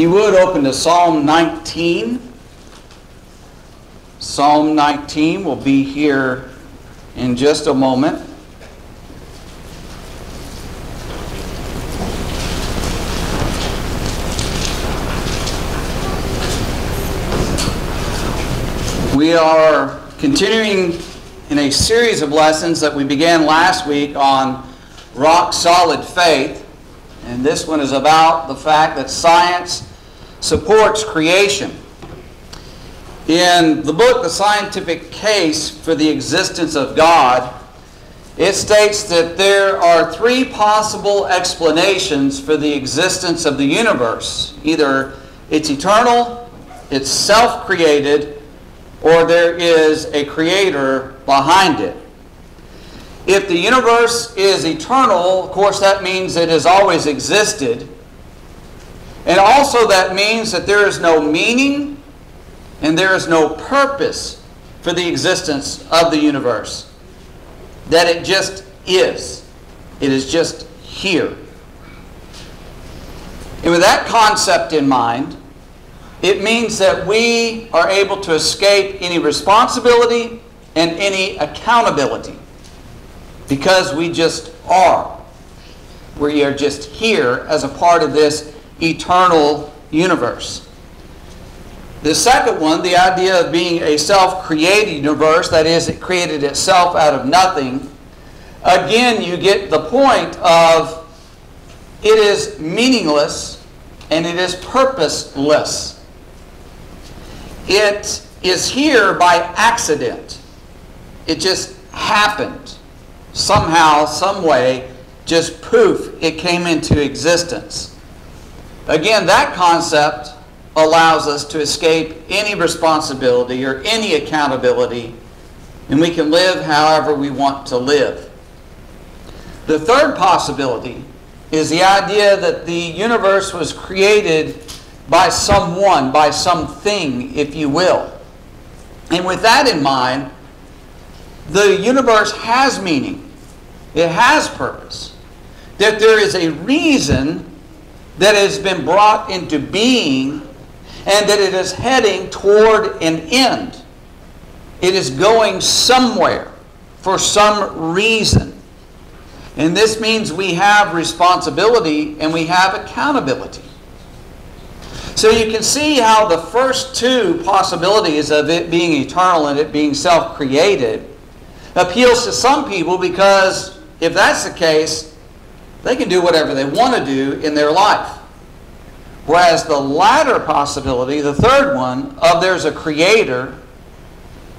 you would open to Psalm 19. Psalm 19 will be here in just a moment. We are continuing in a series of lessons that we began last week on rock solid faith. And this one is about the fact that science supports creation. In the book, The Scientific Case for the Existence of God, it states that there are three possible explanations for the existence of the universe. Either it's eternal, it's self created, or there is a creator behind it. If the universe is eternal, of course, that means it has always existed. And also, that means that there is no meaning and there is no purpose for the existence of the universe. That it just is. It is just here. And with that concept in mind, it means that we are able to escape any responsibility and any accountability because we just are. We are just here as a part of this eternal universe. The second one, the idea of being a self created universe, that is, it created itself out of nothing, again, you get the point of it is meaningless and it is purposeless. It is here by accident. It just happened. Somehow, some way, just poof, it came into existence. Again, that concept allows us to escape any responsibility or any accountability, and we can live however we want to live. The third possibility is the idea that the universe was created by someone, by something, if you will. And with that in mind, the universe has meaning, it has purpose, that there is a reason that has been brought into being and that it is heading toward an end. It is going somewhere for some reason. And this means we have responsibility and we have accountability. So you can see how the first two possibilities of it being eternal and it being self created appeals to some people because if that's the case, they can do whatever they want to do in their life. Whereas the latter possibility, the third one, of there's a creator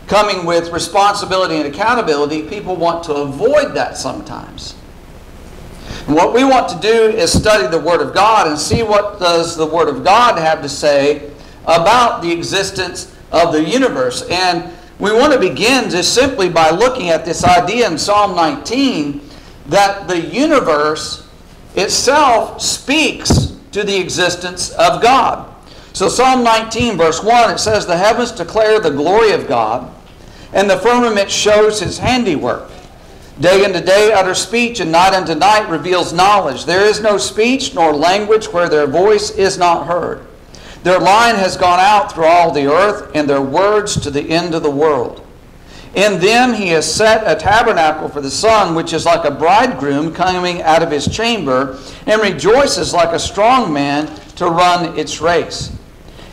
coming with responsibility and accountability, people want to avoid that sometimes. And what we want to do is study the Word of God and see what does the Word of God have to say about the existence of the universe. And we want to begin just simply by looking at this idea in Psalm 19 that the universe itself speaks to the existence of God. So Psalm 19 verse 1 it says the heavens declare the glory of God and the firmament shows his handiwork. Day unto day utter speech, and night unto night reveals knowledge. There is no speech nor language where their voice is not heard. Their line has gone out through all the earth, and their words to the end of the world. In them he has set a tabernacle for the sun, which is like a bridegroom coming out of his chamber, and rejoices like a strong man to run its race.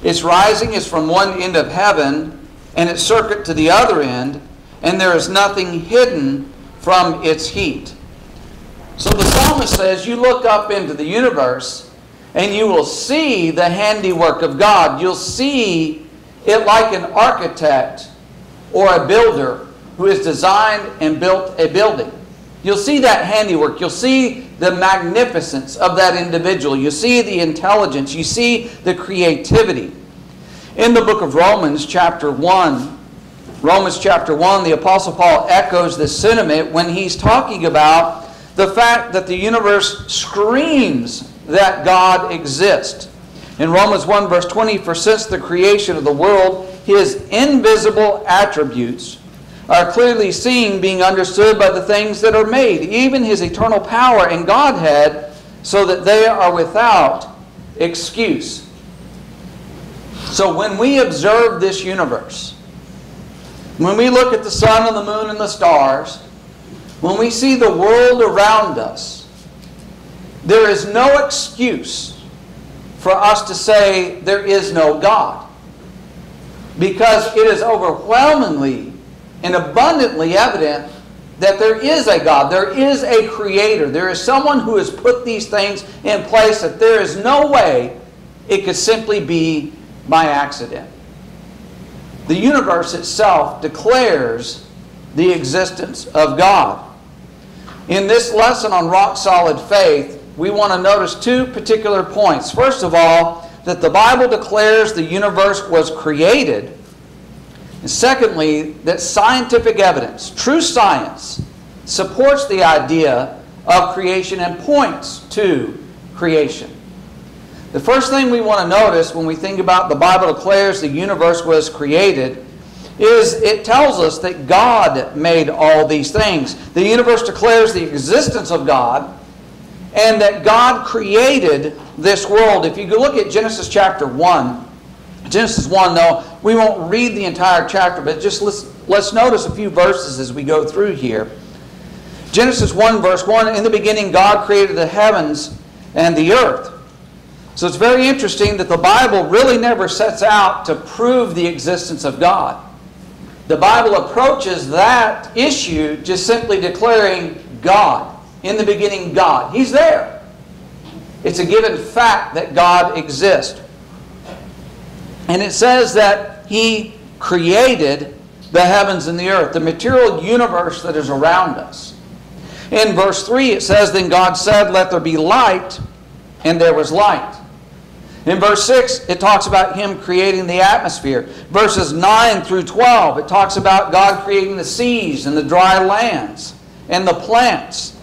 Its rising is from one end of heaven, and its circuit to the other end, and there is nothing hidden from its heat. So the psalmist says, You look up into the universe and you will see the handiwork of God. You'll see it like an architect or a builder who has designed and built a building. You'll see that handiwork. You'll see the magnificence of that individual. You see the intelligence. You see the creativity. In the book of Romans, chapter 1, Romans chapter 1, the Apostle Paul echoes this sentiment when he's talking about the fact that the universe screams that God exists. In Romans 1, verse 20, for since the creation of the world, his invisible attributes are clearly seen, being understood by the things that are made, even his eternal power and Godhead, so that they are without excuse. So when we observe this universe, when we look at the sun and the moon and the stars, when we see the world around us, there is no excuse for us to say there is no God. Because it is overwhelmingly and abundantly evident that there is a God, there is a creator, there is someone who has put these things in place that there is no way it could simply be by accident. The universe itself declares the existence of God. In this lesson on rock solid faith, we want to notice two particular points. First of all, that the Bible declares the universe was created. And secondly, that scientific evidence, true science, supports the idea of creation and points to creation. The first thing we want to notice when we think about the Bible declares the universe was created is it tells us that God made all these things. The universe declares the existence of God and that God created this world. If you look at Genesis chapter 1, Genesis 1, though, we won't read the entire chapter, but just let's, let's notice a few verses as we go through here. Genesis 1, verse 1 In the beginning, God created the heavens and the earth. So it's very interesting that the Bible really never sets out to prove the existence of God. The Bible approaches that issue just simply declaring God. In the beginning, God. He's there. It's a given fact that God exists. And it says that He created the heavens and the earth, the material universe that is around us. In verse 3, it says, Then God said, Let there be light, and there was light. In verse 6, it talks about Him creating the atmosphere. Verses 9 through 12, it talks about God creating the seas and the dry lands and the plants.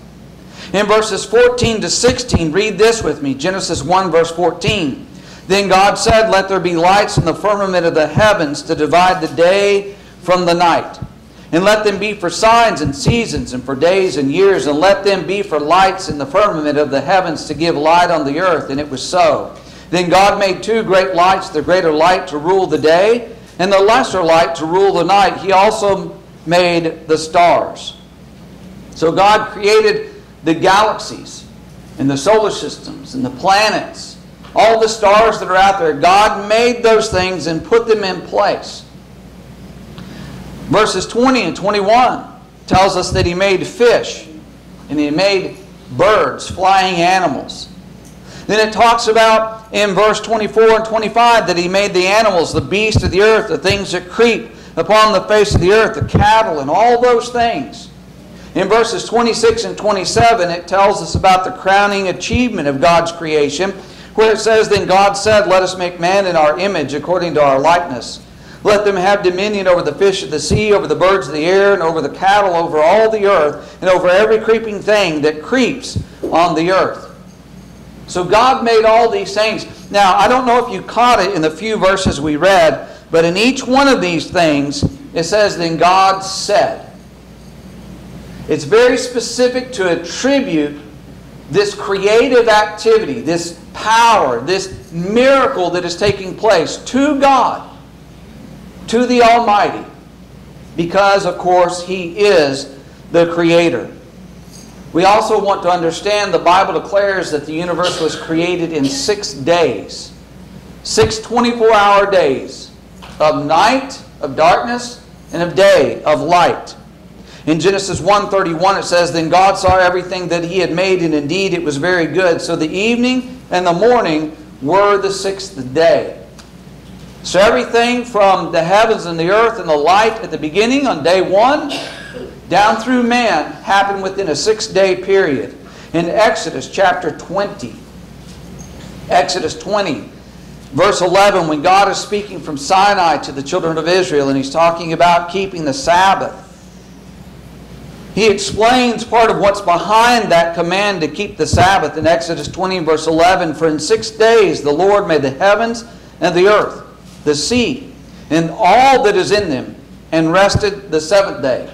In verses 14 to 16, read this with me Genesis 1, verse 14. Then God said, Let there be lights in the firmament of the heavens to divide the day from the night. And let them be for signs and seasons and for days and years, and let them be for lights in the firmament of the heavens to give light on the earth. And it was so. Then God made two great lights, the greater light to rule the day, and the lesser light to rule the night. He also made the stars. So God created the galaxies and the solar systems and the planets, all the stars that are out there. God made those things and put them in place. Verses 20 and 21 tells us that He made fish and He made birds, flying animals. Then it talks about in verse 24 and 25 that he made the animals, the beasts of the earth, the things that creep upon the face of the earth, the cattle, and all those things. In verses 26 and 27, it tells us about the crowning achievement of God's creation, where it says, Then God said, Let us make man in our image, according to our likeness. Let them have dominion over the fish of the sea, over the birds of the air, and over the cattle, over all the earth, and over every creeping thing that creeps on the earth. So God made all these things. Now, I don't know if you caught it in the few verses we read, but in each one of these things, it says, Then God said. It's very specific to attribute this creative activity, this power, this miracle that is taking place to God, to the Almighty, because, of course, He is the Creator. We also want to understand the Bible declares that the universe was created in six days. Six 24 hour days of night, of darkness, and of day, of light. In Genesis 1:31 it says then God saw everything that he had made and indeed it was very good so the evening and the morning were the sixth day. So everything from the heavens and the earth and the light at the beginning on day 1 down through man happened within a six day period. In Exodus chapter 20, Exodus 20, verse 11, when God is speaking from Sinai to the children of Israel and he's talking about keeping the Sabbath, he explains part of what's behind that command to keep the Sabbath in Exodus 20, verse 11. For in six days the Lord made the heavens and the earth, the sea, and all that is in them, and rested the seventh day.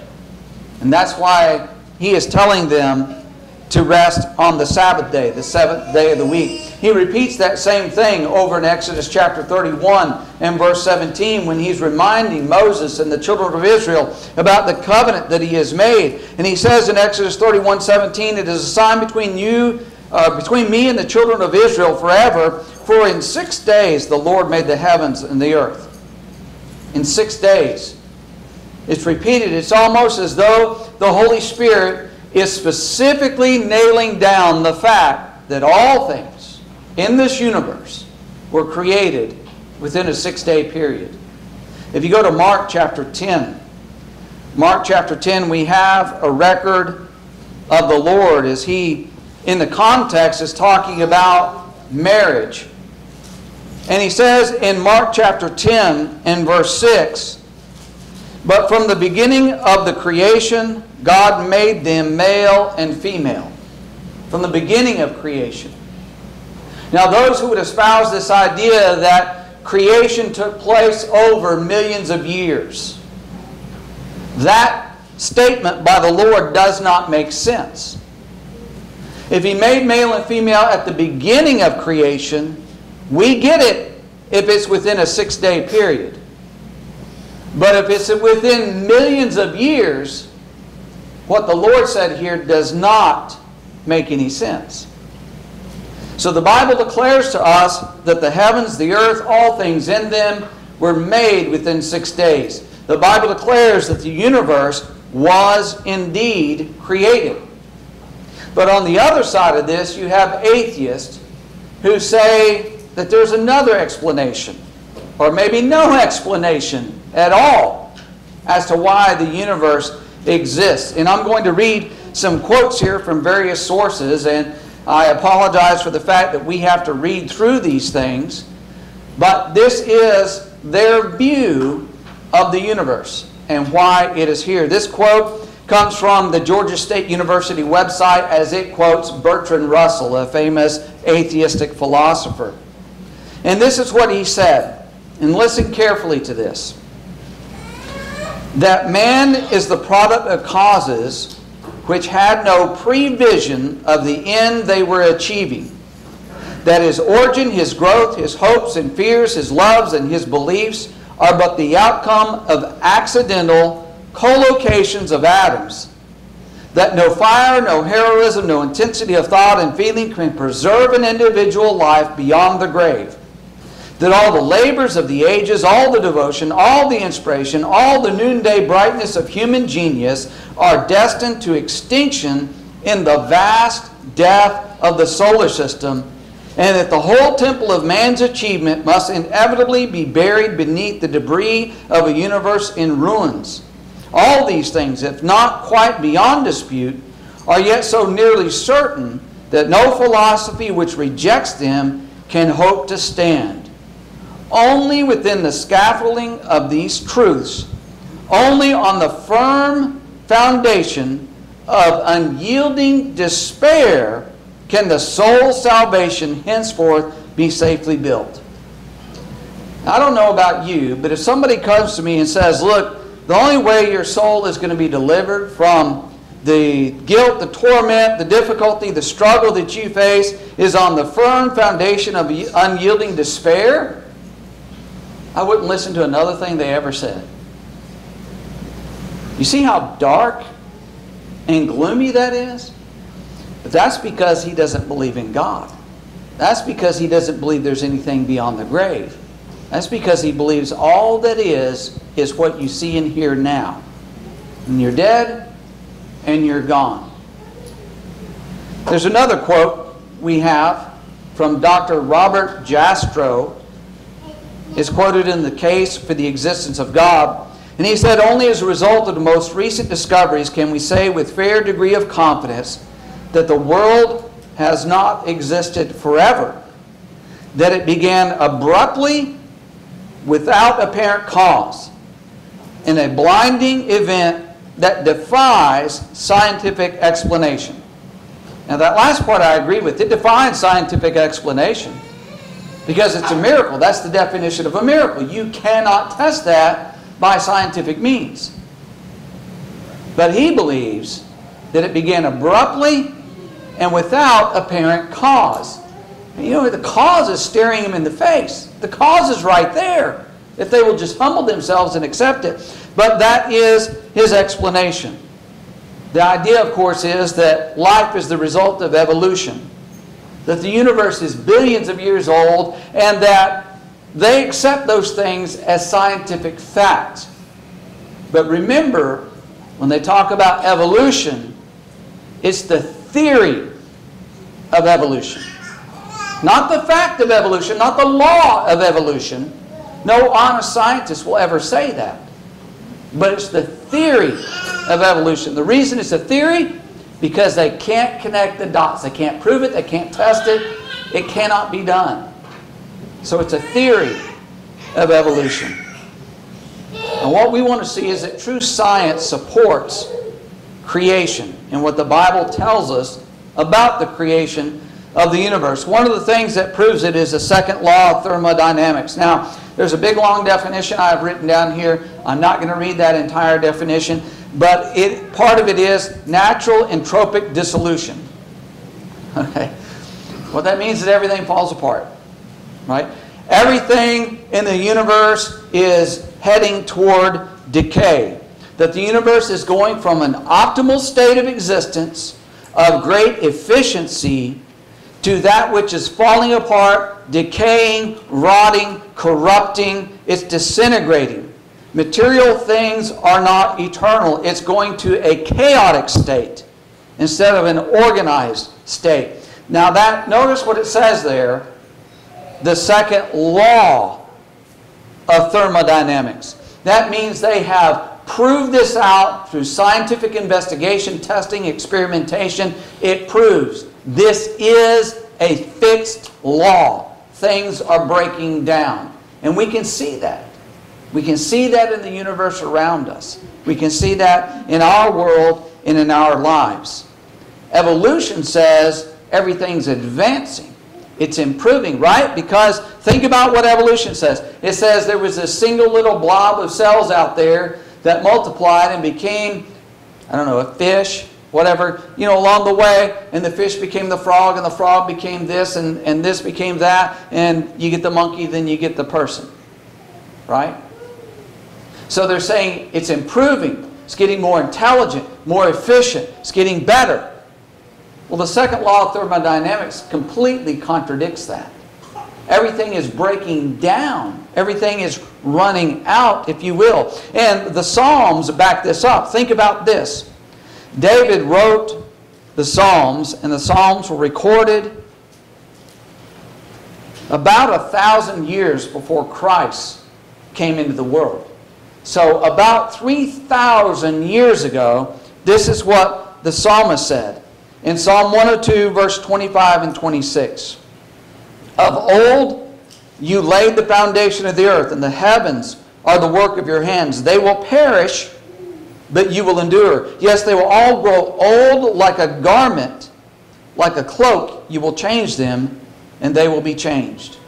And that's why he is telling them to rest on the Sabbath day, the seventh day of the week. He repeats that same thing over in Exodus chapter 31 and verse 17 when he's reminding Moses and the children of Israel about the covenant that he has made. And he says in Exodus 31 17, It is a sign between you, uh, between me and the children of Israel forever, for in six days the Lord made the heavens and the earth. In six days. It's repeated. It's almost as though the Holy Spirit is specifically nailing down the fact that all things in this universe were created within a six day period. If you go to Mark chapter 10, Mark chapter 10, we have a record of the Lord as he, in the context, is talking about marriage. And he says in Mark chapter 10 and verse 6 But from the beginning of the creation, God made them male and female. From the beginning of creation. Now, those who would espouse this idea that creation took place over millions of years, that statement by the Lord does not make sense. If He made male and female at the beginning of creation, we get it if it's within a six day period. But if it's within millions of years, what the Lord said here does not make any sense. So the Bible declares to us that the heavens, the earth, all things in them were made within six days. The Bible declares that the universe was indeed created. But on the other side of this, you have atheists who say that there's another explanation, or maybe no explanation at all, as to why the universe exists. And I'm going to read some quotes here from various sources, and I apologize for the fact that we have to read through these things, but this is their view of the universe and why it is here. This quote comes from the Georgia State University website as it quotes Bertrand Russell, a famous atheistic philosopher. And this is what he said, and listen carefully to this that man is the product of causes which had no prevision of the end they were achieving. That his origin, his growth, his hopes and fears, his loves and his beliefs are but the outcome of accidental collocations of atoms. That no fire, no heroism, no intensity of thought and feeling can preserve an individual life beyond the grave that all the labors of the ages, all the devotion, all the inspiration, all the noonday brightness of human genius are destined to extinction in the vast death of the solar system, and that the whole temple of man's achievement must inevitably be buried beneath the debris of a universe in ruins. All these things, if not quite beyond dispute, are yet so nearly certain that no philosophy which rejects them can hope to stand only within the scaffolding of these truths, only on the firm foundation of unyielding despair can the soul's salvation henceforth be safely built. I don't know about you, but if somebody comes to me and says, Look, the only way your soul is going to be delivered from the guilt, the torment, the difficulty, the struggle that you face is on the firm foundation of unyielding despair, I wouldn't listen to another thing they ever said. You see how dark and gloomy that is? But that's because he doesn't believe in God. That's because he doesn't believe there's anything beyond the grave. That's because he believes all that is is what you see and hear now. And you're dead and you're gone. There's another quote we have from Dr. Robert Jastrow is quoted in the case for the existence of God. And he said, Only as a result of the most recent discoveries can we say with fair degree of confidence that the world has not existed forever, that it began abruptly without apparent cause in a blinding event that defies scientific explanation. Now, that last part I agree with. It defies scientific explanation. Because it's a miracle. That's the definition of a miracle. You cannot test that by scientific means. But he believes that it began abruptly and without apparent cause. You know, the cause is staring him in the face. The cause is right there. If they will just humble themselves and accept it. But that is his explanation. The idea, of course, is that life is the result of evolution. That the universe is billions of years old and that they accept those things as scientific facts. But remember, when they talk about evolution, it's the theory of evolution. Not the fact of evolution, not the law of evolution. No honest scientist will ever say that. But it's the theory of evolution. The reason it's a theory, because they can't connect the dots. They can't prove it, they can't test it, it cannot be done. So it's a theory of evolution. And what we want to see is that true science supports creation and what the Bible tells us about the creation of the universe. One of the things that proves it is the second law of thermodynamics. Now, there's a big long definition I have written down here. I'm not going to read that entire definition, but it, part of it is natural entropic dissolution. Okay? What that means is everything falls apart. Right? Everything in the universe is heading toward decay. That the universe is going from an optimal state of existence of great efficiency to that which is falling apart, decaying, rotting, corrupting, it's disintegrating. Material things are not eternal. It's going to a chaotic state instead of an organized state. Now that notice what it says there, the second law of thermodynamics. That means they have proved this out through scientific investigation, testing, experimentation. It proves this is a fixed law. Things are breaking down. And we can see that. We can see that in the universe around us. We can see that in our world and in our lives. Evolution says everything's advancing. It's improving, right? Because think about what evolution says. It says there was a single little blob of cells out there that multiplied and became, I don't know, a fish, whatever, you know, along the way. And the fish became the frog, and the frog became this, and, and this became that. And you get the monkey, then you get the person, right? So they're saying it's improving. It's getting more intelligent, more efficient. It's getting better. Well, the second law of thermodynamics completely contradicts that. Everything is breaking down. Everything is running out, if you will. And the Psalms back this up. Think about this. David wrote the Psalms, and the Psalms were recorded about a thousand years before Christ came into the world. So, about 3,000 years ago, this is what the psalmist said in Psalm 102, verse 25 and 26. Of old you laid the foundation of the earth, and the heavens are the work of your hands. They will perish, but you will endure. Yes, they will all grow old like a garment, like a cloak. You will change them, and they will be changed.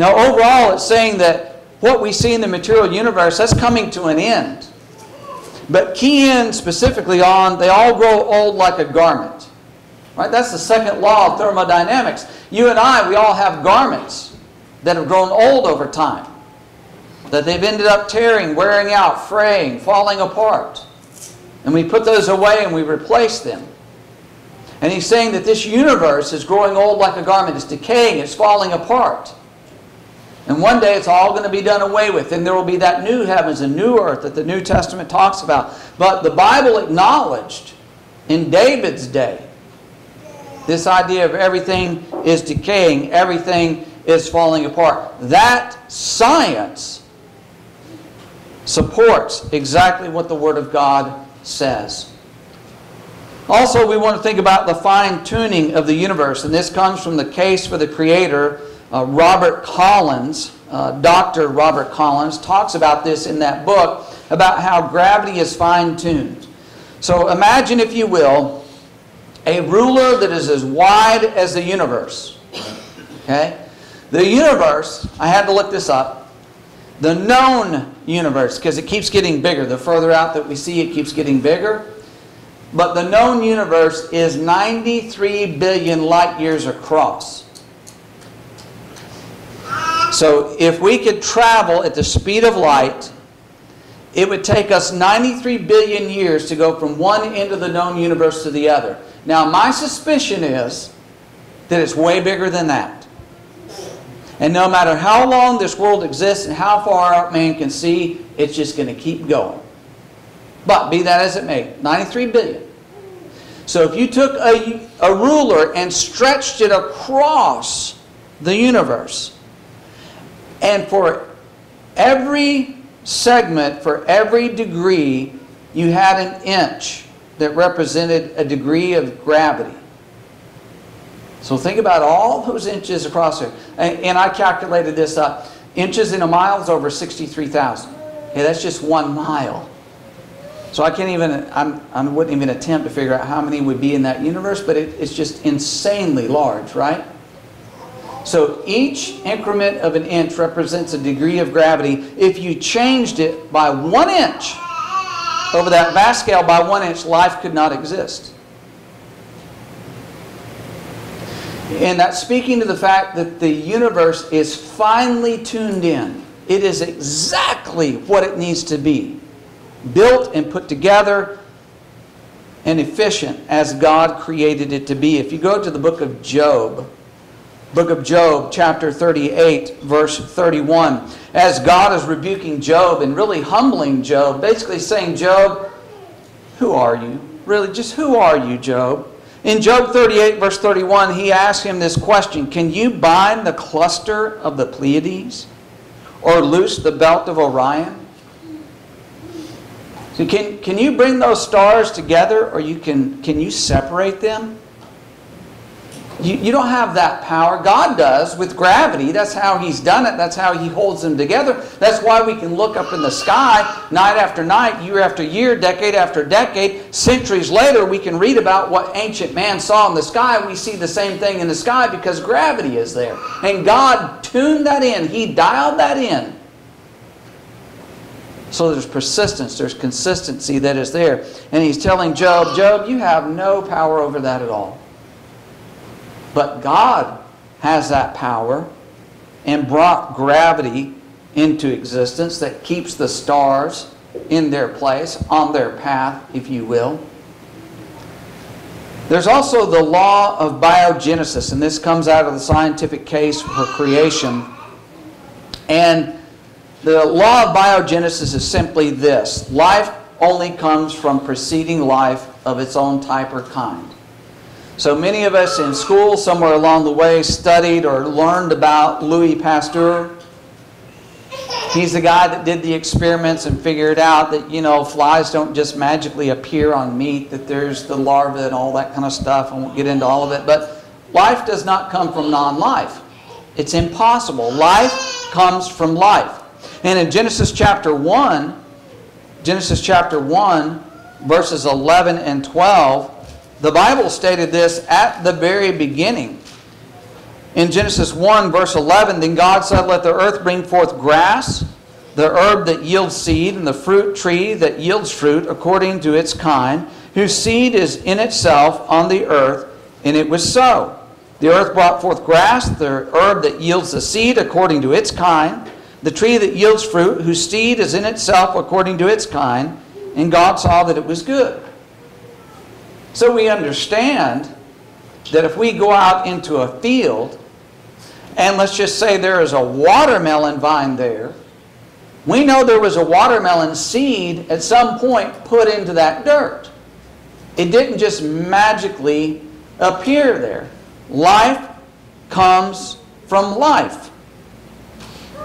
Now, overall, it's saying that what we see in the material universe, that's coming to an end. But key in specifically on they all grow old like a garment. Right? That's the second law of thermodynamics. You and I, we all have garments that have grown old over time. That they've ended up tearing, wearing out, fraying, falling apart. And we put those away and we replace them. And he's saying that this universe is growing old like a garment. It's decaying, it's falling apart. And one day it's all going to be done away with. And there will be that new heavens and new earth that the New Testament talks about. But the Bible acknowledged in David's day this idea of everything is decaying, everything is falling apart. That science supports exactly what the Word of God says. Also, we want to think about the fine tuning of the universe, and this comes from the case for the Creator uh, Robert Collins, uh, Dr. Robert Collins, talks about this in that book about how gravity is fine tuned. So imagine, if you will, a ruler that is as wide as the universe. Okay? The universe, I had to look this up, the known universe, because it keeps getting bigger. The further out that we see, it keeps getting bigger. but the known universe is 93 billion light years across. So if we could travel at the speed of light, it would take us 93 billion years to go from one end of the known universe to the other. Now, my suspicion is that it's way bigger than that. And no matter how long this world exists and how far out man can see, it's just going to keep going. But be that as it may, 93 billion. So if you took a, a ruler and stretched it across the universe, and for every segment, for every degree, you had an inch that represented a degree of gravity. So think about all those inches across here. And, and I calculated this up. Inches in a mile is over 63,000. Okay, that's just one mile. So I can't even, I'm, I wouldn't even attempt to figure out how many would be in that universe, but it, it's just insanely large, right? So each increment of an inch represents a degree of gravity. If you changed it by one inch, over that vast scale by one inch, life could not exist. And that's speaking to the fact that the universe is finely tuned in. It is exactly what it needs to be. Built and put together and efficient as God created it to be. If you go to the book of Job, book of Job, chapter 38, verse 31, as God is rebuking Job and really humbling Job, basically saying, Job, who are you? Really, just who are you, Job? In Job 38, verse 31, he asks him this question Can you bind the cluster of the Pleiades or loose the belt of Orion? So can, can you bring those stars together or you can, can you separate them? You, you don't have that power. God does with gravity. That's how He's done it. That's how He holds them together. That's why we can look up in the sky night after night, year after year, decade after decade. Centuries later, we can read about what ancient man saw in the sky. We see the same thing in the sky because gravity is there. And God tuned that in, He dialed that in. So there's persistence, there's consistency that is there. And He's telling Job, Job, you have no power over that at all. But God has that power and brought gravity into existence that keeps the stars in their place, on their path, if you will. There's also the law of biogenesis, and this comes out of the scientific case for creation. And the law of biogenesis is simply this life only comes from preceding life of its own type or kind. So many of us in school, somewhere along the way, studied or learned about Louis Pasteur. He's the guy that did the experiments and figured out that, you know, flies don't just magically appear on meat, that there's the larvae and all that kind of stuff. I won't get into all of it. But life does not come from non life, it's impossible. Life comes from life. And in Genesis chapter 1, Genesis chapter 1, verses 11 and 12, the Bible stated this at the very beginning. In Genesis 1, verse 11, then God said, Let the earth bring forth grass, the herb that yields seed, and the fruit tree that yields fruit according to its kind, whose seed is in itself on the earth. And it was so. The earth brought forth grass, the herb that yields the seed according to its kind, the tree that yields fruit, whose seed is in itself according to its kind. And God saw that it was good. So we understand that if we go out into a field and let's just say there is a watermelon vine there, we know there was a watermelon seed at some point put into that dirt. It didn't just magically appear there. Life comes from life.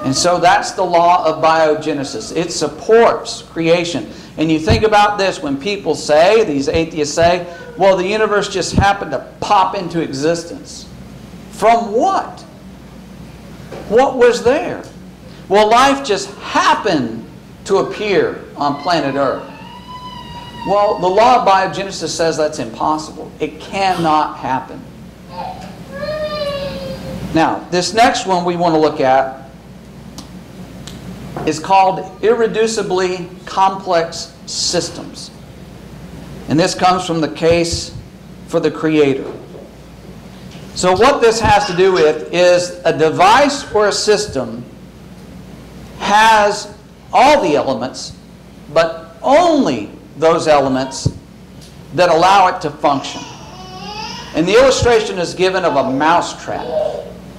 And so that's the law of biogenesis. It supports creation. And you think about this when people say, these atheists say, well, the universe just happened to pop into existence. From what? What was there? Well, life just happened to appear on planet Earth. Well, the law of biogenesis says that's impossible. It cannot happen. Now, this next one we want to look at is called irreducibly complex systems. And this comes from the case for the Creator. So, what this has to do with is a device or a system has all the elements, but only those elements that allow it to function. And the illustration is given of a mousetrap.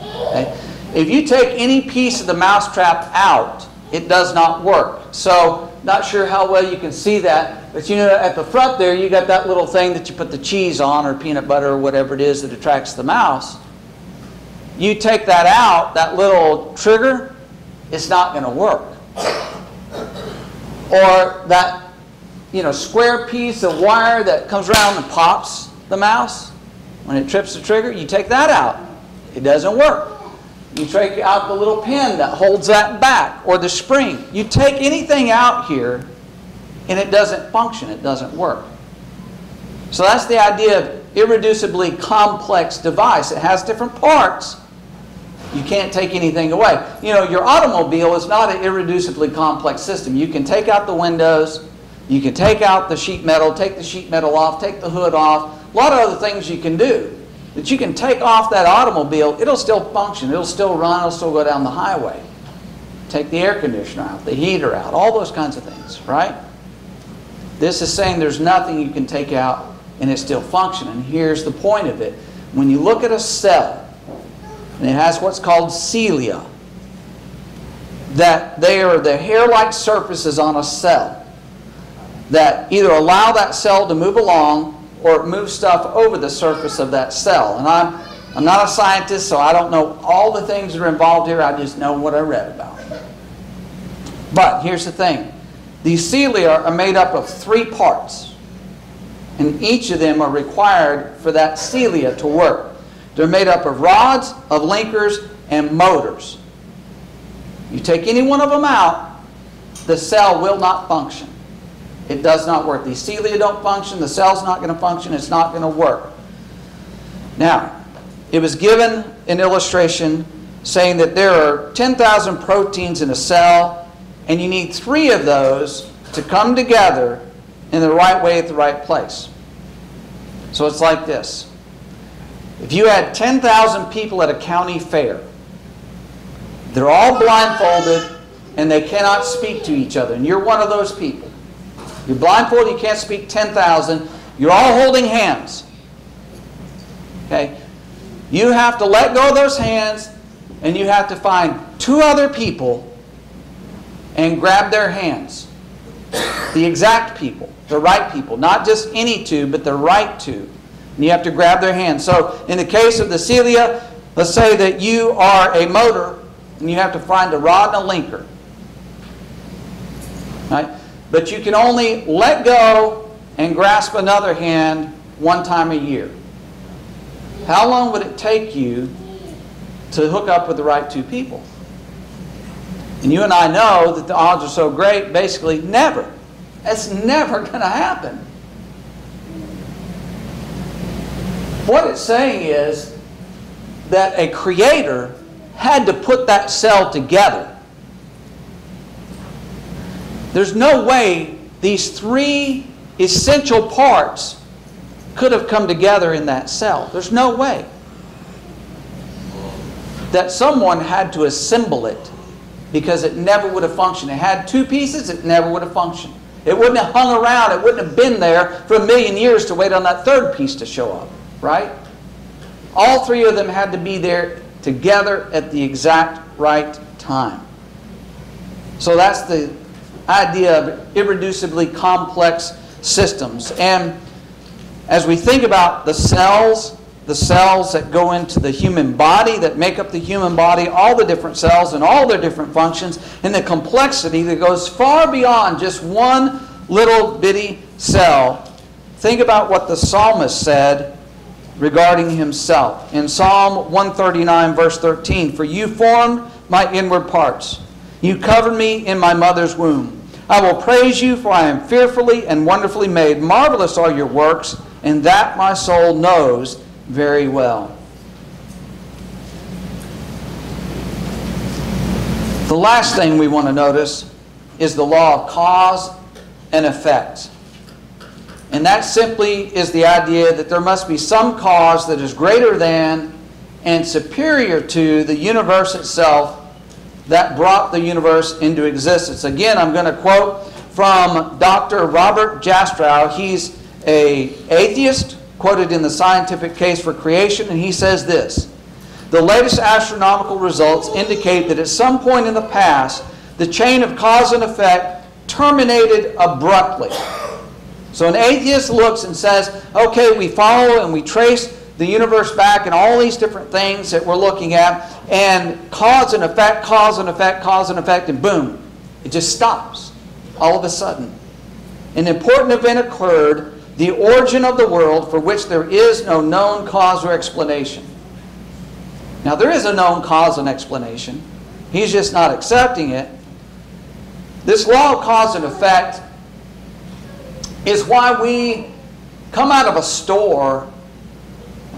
Okay? If you take any piece of the mousetrap out, it does not work. So, not sure how well you can see that, but you know, at the front there, you got that little thing that you put the cheese on or peanut butter or whatever it is that attracts the mouse. You take that out, that little trigger, it's not going to work. Or that you know, square piece of wire that comes around and pops the mouse when it trips the trigger, you take that out. It doesn't work. You take out the little pin that holds that back or the spring. You take anything out here and it doesn't function, it doesn't work. So that's the idea of irreducibly complex device. It has different parts. You can't take anything away. You know, your automobile is not an irreducibly complex system. You can take out the windows, you can take out the sheet metal, take the sheet metal off, take the hood off. A lot of other things you can do. That you can take off that automobile, it'll still function, it'll still run, it'll still go down the highway. Take the air conditioner out, the heater out, all those kinds of things, right? This is saying there's nothing you can take out and it still function. And here's the point of it. When you look at a cell, and it has what's called cilia, that they are the hair-like surfaces on a cell that either allow that cell to move along or move stuff over the surface of that cell. And I'm, I'm not a scientist, so I don't know all the things that are involved here. I just know what I read about. But here's the thing. These cilia are made up of three parts. And each of them are required for that cilia to work. They're made up of rods, of linkers, and motors. You take any one of them out, the cell will not function. It does not work. These cilia don't function. The cell's not going to function. It's not going to work. Now, it was given an illustration saying that there are 10,000 proteins in a cell, and you need three of those to come together in the right way at the right place. So it's like this. If you had 10,000 people at a county fair, they're all blindfolded and they cannot speak to each other, and you're one of those people. You're blindfolded, you can't speak 10,000. You're all holding hands. Okay? You have to let go of those hands and you have to find two other people and grab their hands. The exact people, the right people. Not just any two, but the right two. And you have to grab their hands. So, in the case of the cilia, let's say that you are a motor and you have to find a rod and a linker. Right? But you can only let go and grasp another hand one time a year. How long would it take you to hook up with the right two people? And you and I know that the odds are so great, basically never. It's never going to happen. What it's saying is that a creator had to put that cell together there's no way these three essential parts could have come together in that cell. There's no way. That someone had to assemble it because it never would have functioned. It had two pieces, it never would have functioned. It wouldn't have hung around, it wouldn't have been there for a million years to wait on that third piece to show up, right? All three of them had to be there together at the exact right time. So that's the idea of irreducibly complex systems. And as we think about the cells, the cells that go into the human body, that make up the human body, all the different cells and all their different functions, and the complexity that goes far beyond just one little bitty cell, think about what the psalmist said regarding himself. In Psalm 139, verse 13, For you formed my inward parts. You covered me in my mother's womb. I will praise you, for I am fearfully and wonderfully made. Marvelous are your works, and that my soul knows very well. The last thing we want to notice is the law of cause and effect. And that simply is the idea that there must be some cause that is greater than and superior to the universe itself that brought the universe into existence. Again, I'm going to quote from Dr. Robert Jastrow. He's a atheist, quoted in the Scientific Case for Creation, and he says this. The latest astronomical results indicate that at some point in the past, the chain of cause and effect terminated abruptly. So an atheist looks and says, okay, we follow and we trace the universe back and all these different things that we're looking at, and cause and effect, cause and effect, cause and effect, and boom, it just stops all of a sudden. An important event occurred, the origin of the world for which there is no known cause or explanation. Now, there is a known cause and explanation. He's just not accepting it. This law of cause and effect is why we come out of a store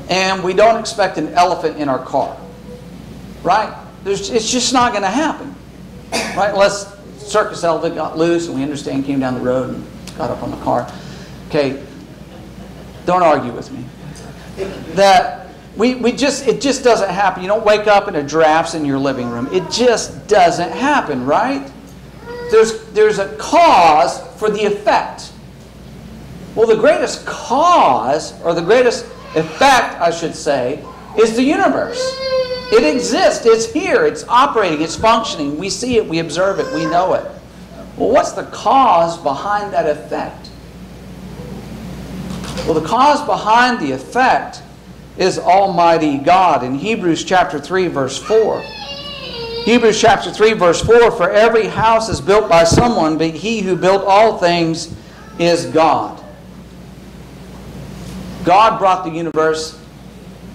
and we don't expect an elephant in our car. Right? There's, it's just not going to happen. Right? Unless circus elephant got loose and we understand came down the road and got up on the car. Okay, don't argue with me. That we, we just it just doesn't happen. You don't wake up and a giraffe's in your living room. It just doesn't happen, right? There's there's a cause for the effect. Well, the greatest cause, or the greatest effect, I should say, is the universe. It exists, it's here, it's operating, it's functioning. We see it, we observe it, we know it. Well, what's the cause behind that effect? Well, the cause behind the effect is Almighty God. In Hebrews chapter 3, verse 4. Hebrews chapter 3, verse 4 For every house is built by someone, but he who built all things is God. God brought the universe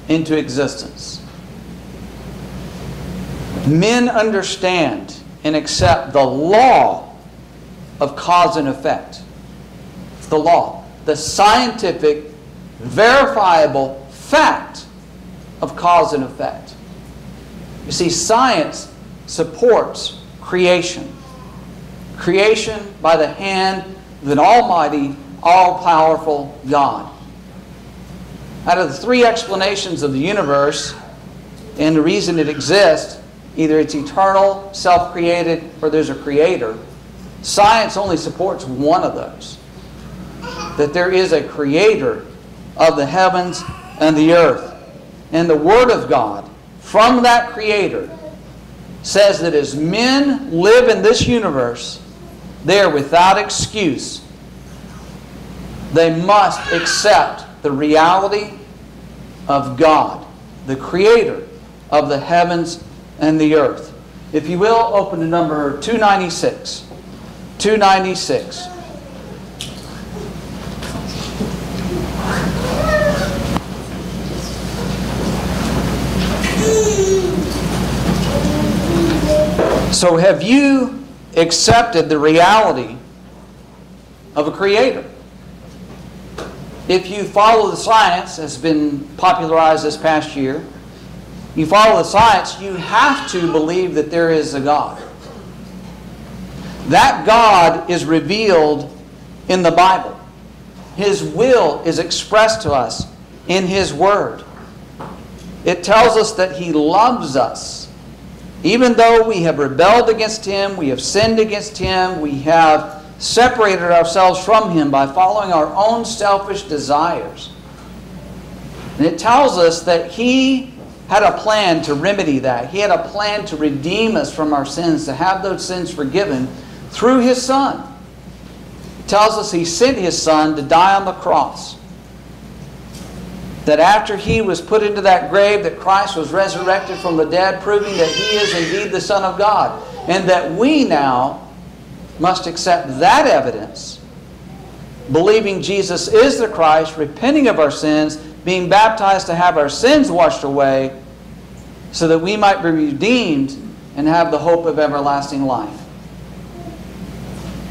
into existence. Men understand and accept the law of cause and effect. The law, the scientific, verifiable fact of cause and effect. You see, science supports creation. Creation by the hand of an almighty, all powerful God. Out of the three explanations of the universe and the reason it exists, either it's eternal, self created, or there's a creator, science only supports one of those. That there is a creator of the heavens and the earth. And the Word of God, from that creator, says that as men live in this universe, they are without excuse. They must accept the reality of God, the creator of the heavens and the earth. If you will, open to number 296. 296. So, have you accepted the reality of a creator? If you follow the science that's been popularized this past year, you follow the science, you have to believe that there is a God. That God is revealed in the Bible. His will is expressed to us in His Word. It tells us that He loves us. Even though we have rebelled against Him, we have sinned against Him, we have separated ourselves from Him by following our own selfish desires. And it tells us that He had a plan to remedy that. He had a plan to redeem us from our sins, to have those sins forgiven through His Son. It tells us He sent His Son to die on the cross. That after He was put into that grave, that Christ was resurrected from the dead, proving that He is indeed the Son of God. And that we now must accept that evidence, believing Jesus is the Christ, repenting of our sins, being baptized to have our sins washed away, so that we might be redeemed and have the hope of everlasting life.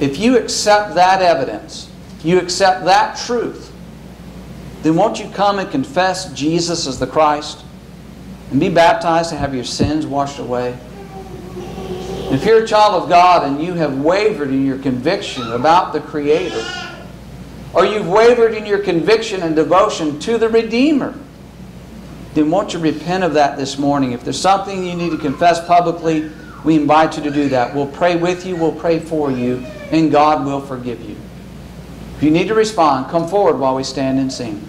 If you accept that evidence, you accept that truth, then won't you come and confess Jesus as the Christ and be baptized to have your sins washed away? If you're a child of God and you have wavered in your conviction about the Creator, or you've wavered in your conviction and devotion to the Redeemer, then won't you repent of that this morning? If there's something you need to confess publicly, we invite you to do that. We'll pray with you, we'll pray for you, and God will forgive you. If you need to respond, come forward while we stand and sing.